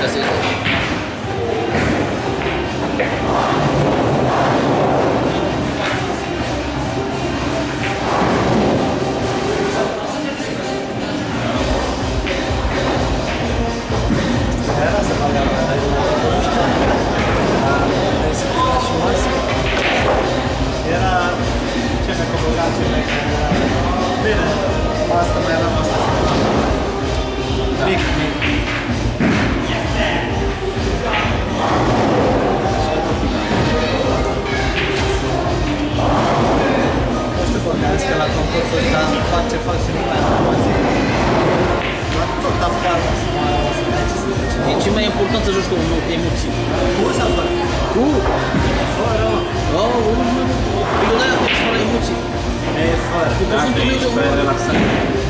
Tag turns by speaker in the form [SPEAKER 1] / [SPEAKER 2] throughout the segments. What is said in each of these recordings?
[SPEAKER 1] 6 da.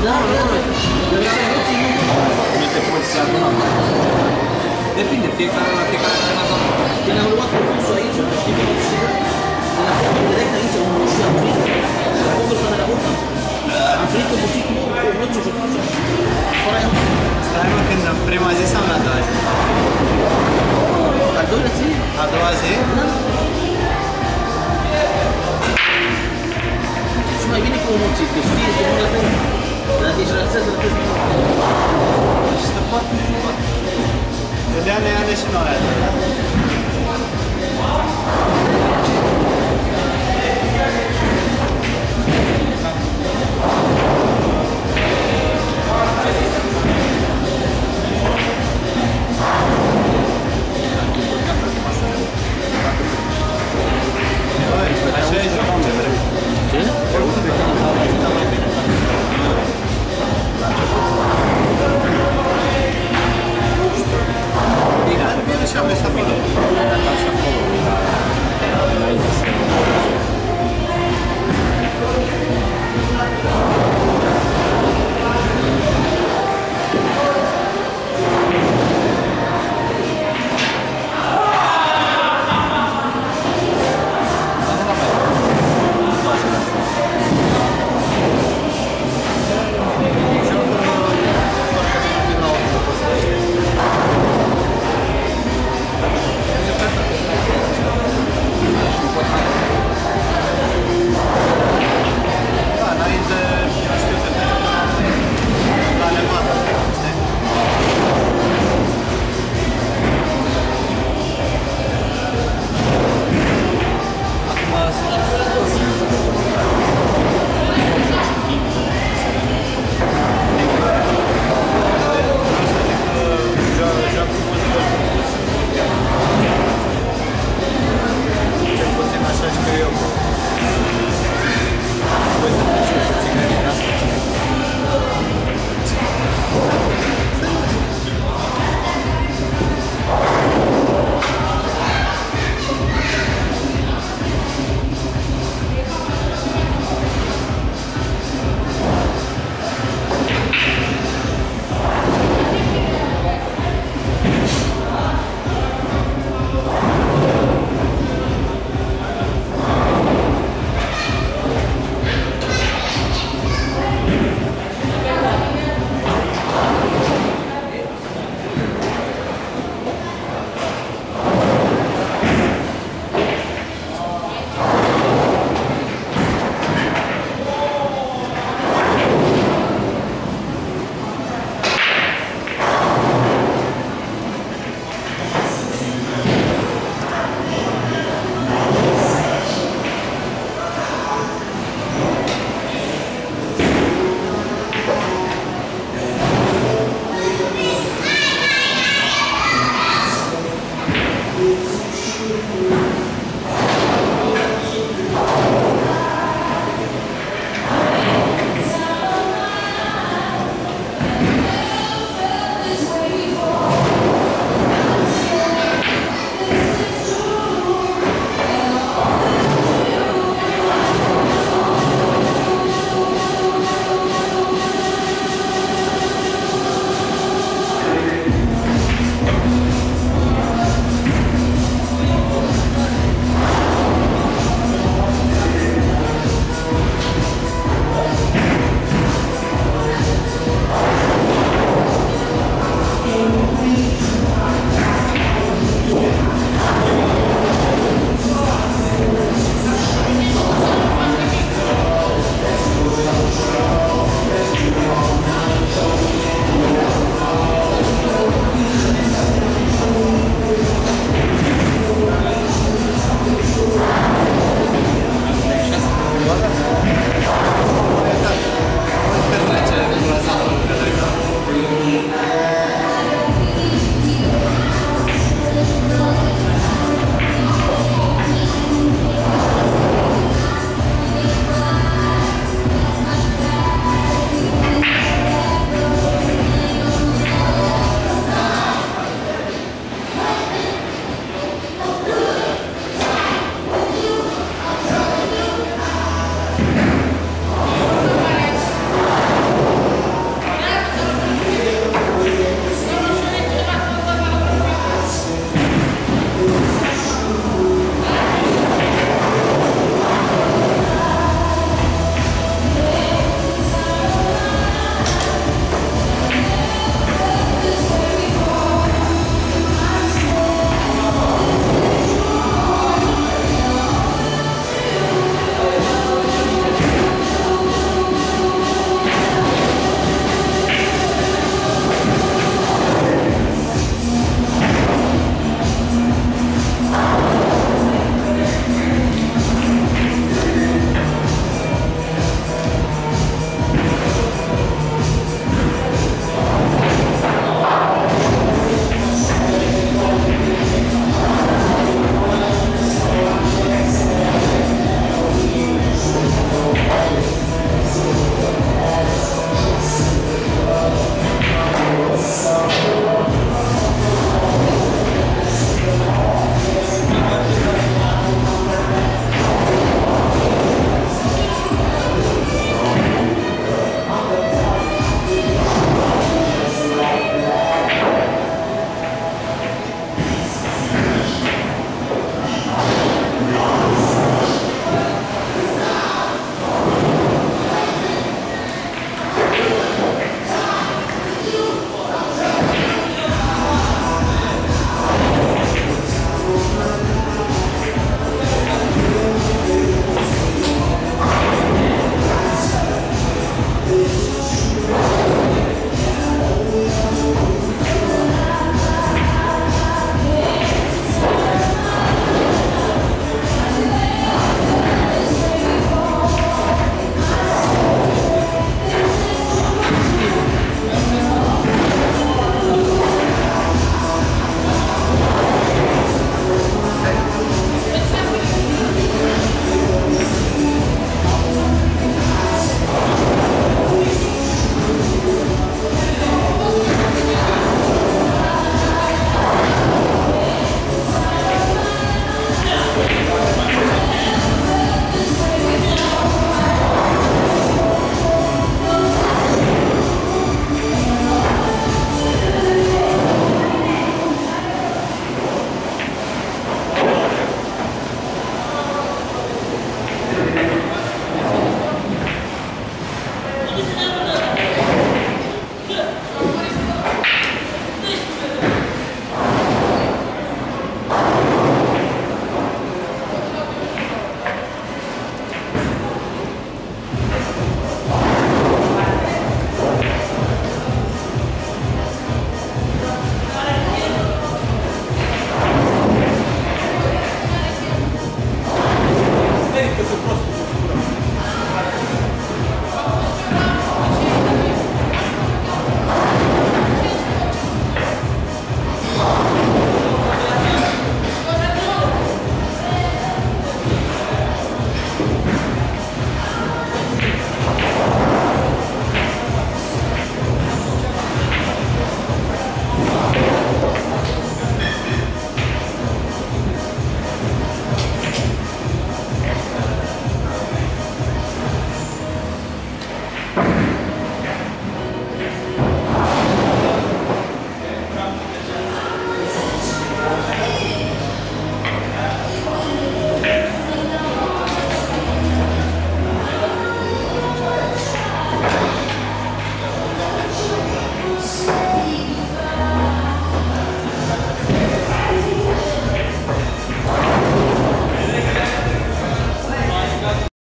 [SPEAKER 2] Da, da, da. Dar să emoții nu...
[SPEAKER 3] Nu te poți aduna. Depinde, fiecare la fiecare antrenador.
[SPEAKER 2] Când am luat concursul aici, știi cum și în acolo direct aici, un nu știu, am venit. Și la concursul care am avut, am venit cu busic cu o emoție jucat și fără emoții.
[SPEAKER 1] Stai mă, când în prima zi sau în a doua zi?
[SPEAKER 2] Al doilea zi,
[SPEAKER 1] A doua zi?
[SPEAKER 2] da. Și mai bine cu emoții, că știi, este mult
[SPEAKER 1] יודע לאן יש לנו